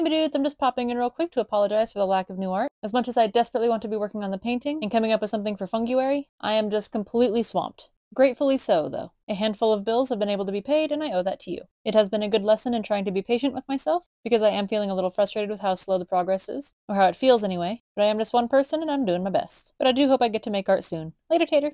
Hey, dudes, I'm just popping in real quick to apologize for the lack of new art. As much as I desperately want to be working on the painting and coming up with something for Funguary, I am just completely swamped. Gratefully so, though. A handful of bills have been able to be paid, and I owe that to you. It has been a good lesson in trying to be patient with myself, because I am feeling a little frustrated with how slow the progress is, or how it feels anyway, but I am just one person and I'm doing my best. But I do hope I get to make art soon. Later, Tater!